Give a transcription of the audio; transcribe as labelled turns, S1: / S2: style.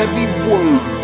S1: heavy word.